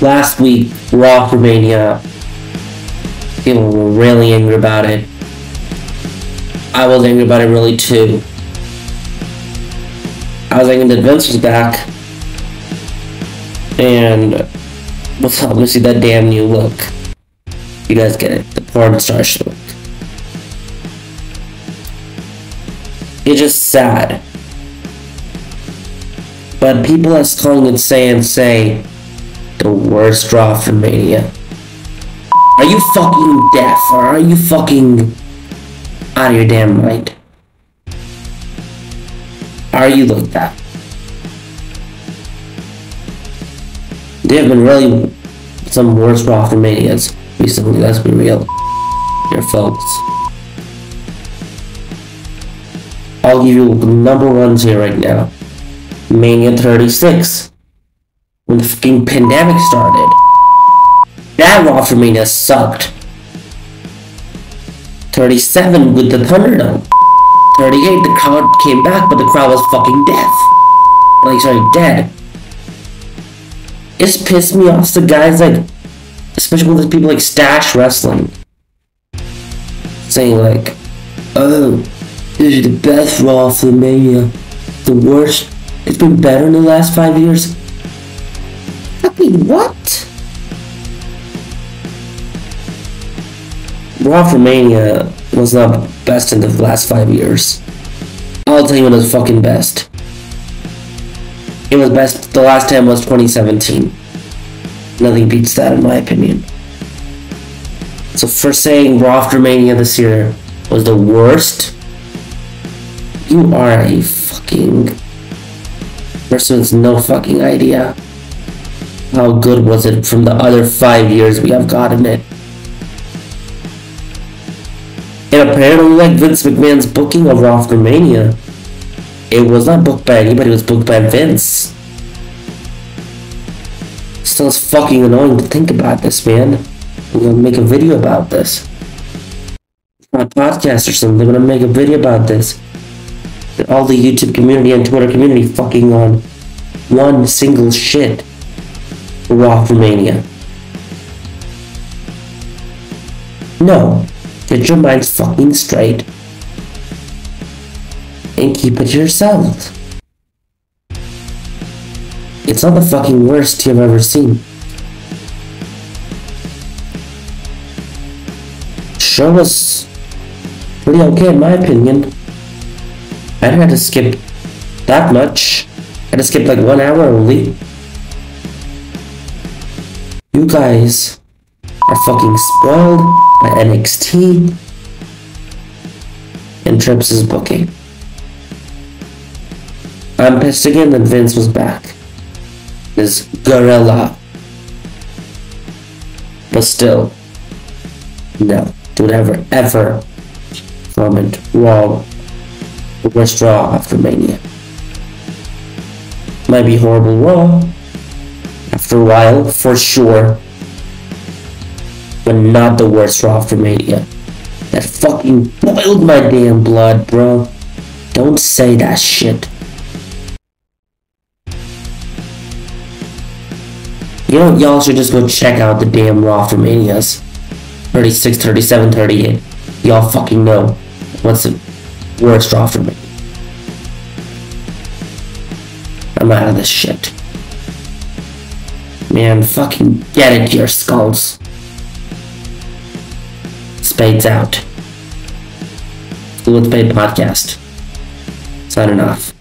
last week, Raw for Mania, people were really angry about it. I was angry about it really too. I was angry that Vince was back. And what's up? Let's see that damn new look. You guys get it. The porn star look. It's just sad. But people are calling it say and say the worst draw for Mania. Are you fucking deaf or are you fucking out of your damn mind? Are you like that? There have been really some worse Raw for Manias recently, let's be real. Here, folks. I'll give you number ones here right now. Mania 36. When the fucking pandemic started. That Raw Mania sucked. 37 with the Thunderdome. 38, the crowd came back, but the crowd was fucking deaf. Like, sorry, dead. It's pissed me off the guys like, especially with people like Stash Wrestling, saying like, oh, this is the best Raw Mania. The worst. It's been better in the last five years. Fucking what? Raw Mania was not best in the last five years. I'll tell you it was fucking best. It was best, the last time was 2017. Nothing beats that in my opinion. So for saying Raw Mania this year was the worst, you are a fucking person with no fucking idea how good was it from the other five years we have gotten it. And apparently, like Vince McMahon's booking of Raw for Mania, it was not booked by anybody, it was booked by Vince. Still, it's fucking annoying to think about this, man. We're gonna make a video about this. My podcast or something, they're gonna make a video about this. All the YouTube community and Twitter community fucking on one single shit. Raw for Mania. No. Get your mind fucking straight. And keep it to yourselves. It's not the fucking worst you've ever seen. Show was pretty okay in my opinion. I didn't have to skip that much. I had to skip like one hour only. You guys are fucking spoiled by NXT and Trips' booking. I'm pissed again that Vince was back. This gorilla. But still, no, don't ever, ever comment wrong. Worst Raw after Mania. Might be horrible Raw after a while, for sure. But not the worst Raw after Mania. That fucking boiled my damn blood, bro. Don't say that shit. You know, y'all should just go check out the damn Raw for Manias. 36, 37, 38. Y'all fucking know what's the worst Raw for me. I'm out of this shit. Man, fucking get it, your skulls. Spades out. Cool with Spade podcast. Signing off.